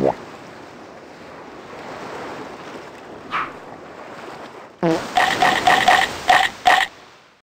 What?